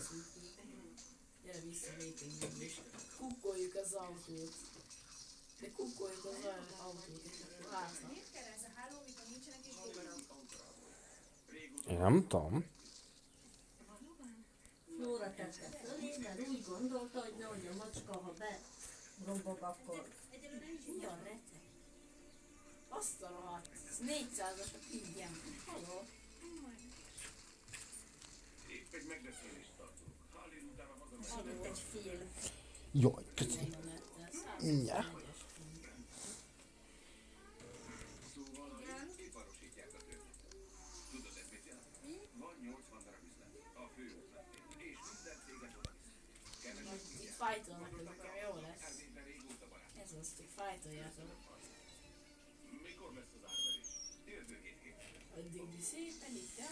feszültünk. Gyere vissza meetingbe is. Kukkoljuk az autót. De kukkoljuk az autót, és akkor hátra. Miért kell ez a háló, mikor nincsenek is bogarak? Én nem tudom. Flóra tette fölé, mert úgy gondolta, hogy nehogy a macska, ha be robbog, akkor a retek? Azt a rohadt. Ez 400-as a ingyen. Haló. Adott egy fél. Jaj, köszi. Nagyon nettel. Mindjárt. 141-es. Majd itt fájtolnak, ez nekem jó lesz. Ez az, hogy fájtoljátok. Addig szépen itt